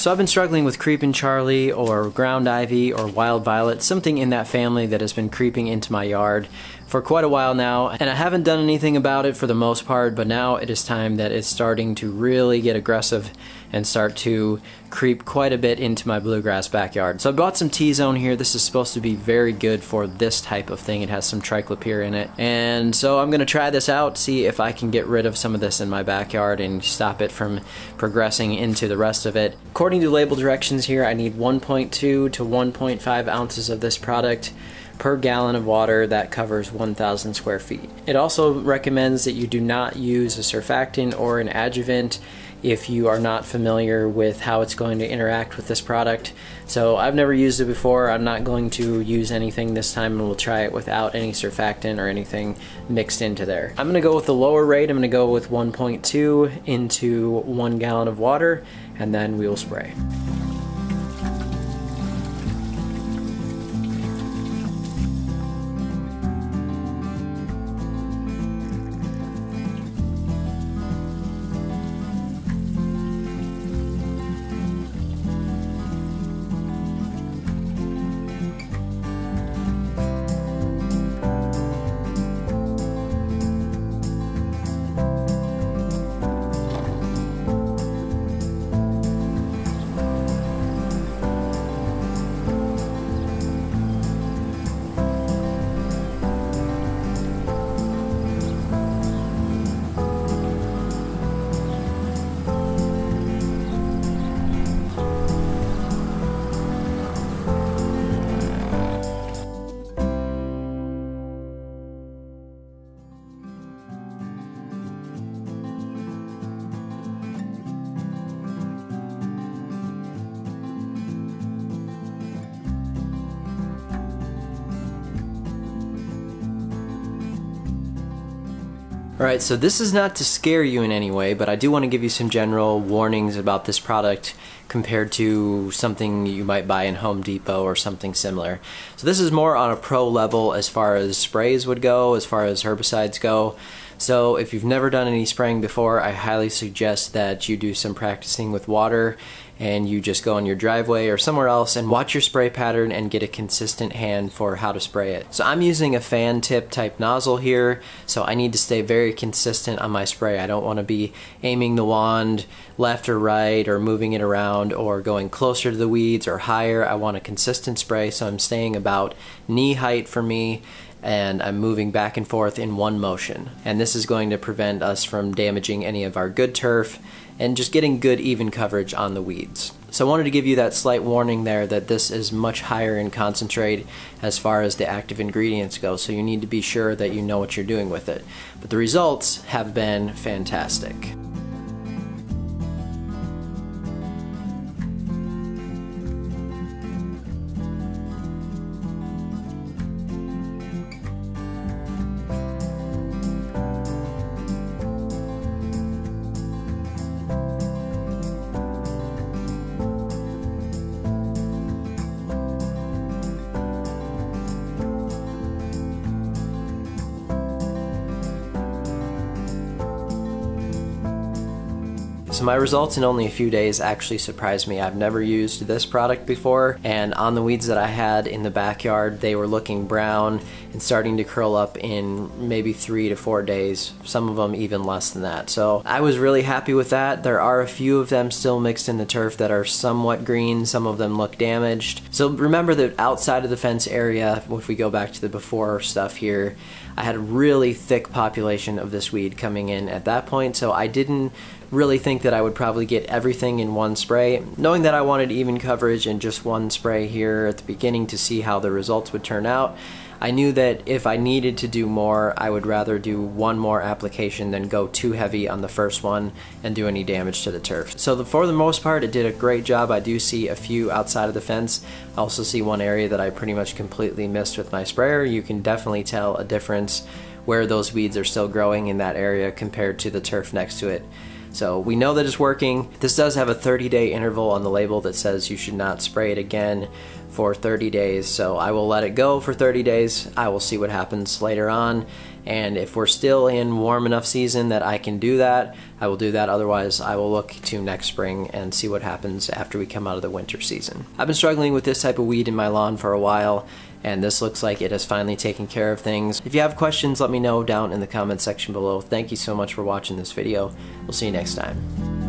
So I've been struggling with creeping Charlie or ground ivy or wild violet, something in that family that has been creeping into my yard for quite a while now, and I haven't done anything about it for the most part, but now it is time that it's starting to really get aggressive and start to creep quite a bit into my bluegrass backyard. So I bought some T-Zone here. This is supposed to be very good for this type of thing. It has some triclopyr in it. And so I'm gonna try this out, see if I can get rid of some of this in my backyard and stop it from progressing into the rest of it. According to label directions here, I need 1.2 to 1.5 ounces of this product per gallon of water that covers 1,000 square feet. It also recommends that you do not use a surfactant or an adjuvant if you are not familiar with how it's going to interact with this product. So I've never used it before. I'm not going to use anything this time and we'll try it without any surfactant or anything mixed into there. I'm gonna go with the lower rate. I'm gonna go with 1.2 into one gallon of water and then we will spray. Alright, so this is not to scare you in any way, but I do want to give you some general warnings about this product compared to something you might buy in Home Depot or something similar. So this is more on a pro level as far as sprays would go, as far as herbicides go. So if you've never done any spraying before, I highly suggest that you do some practicing with water and you just go in your driveway or somewhere else and watch your spray pattern and get a consistent hand for how to spray it. So I'm using a fan tip type nozzle here, so I need to stay very consistent on my spray. I don't want to be aiming the wand left or right or moving it around or going closer to the weeds or higher. I want a consistent spray, so I'm staying about knee height for me and I'm moving back and forth in one motion. And this is going to prevent us from damaging any of our good turf and just getting good even coverage on the weeds. So I wanted to give you that slight warning there that this is much higher in concentrate as far as the active ingredients go, so you need to be sure that you know what you're doing with it. But the results have been fantastic. So my results in only a few days actually surprised me. I've never used this product before and on the weeds that I had in the backyard they were looking brown and starting to curl up in maybe three to four days, some of them even less than that. So I was really happy with that. There are a few of them still mixed in the turf that are somewhat green, some of them look damaged. So remember that outside of the fence area, if we go back to the before stuff here, I had a really thick population of this weed coming in at that point, so I didn't really think that I would probably get everything in one spray. Knowing that I wanted even coverage in just one spray here at the beginning to see how the results would turn out, I knew that if I needed to do more, I would rather do one more application than go too heavy on the first one and do any damage to the turf. So the, for the most part, it did a great job. I do see a few outside of the fence. I also see one area that I pretty much completely missed with my sprayer. You can definitely tell a difference where those weeds are still growing in that area compared to the turf next to it. So we know that it's working. This does have a 30 day interval on the label that says you should not spray it again for 30 days. So I will let it go for 30 days. I will see what happens later on. And if we're still in warm enough season that I can do that, I will do that. Otherwise, I will look to next spring and see what happens after we come out of the winter season. I've been struggling with this type of weed in my lawn for a while and this looks like it has finally taken care of things. If you have questions, let me know down in the comment section below. Thank you so much for watching this video. We'll see you next time.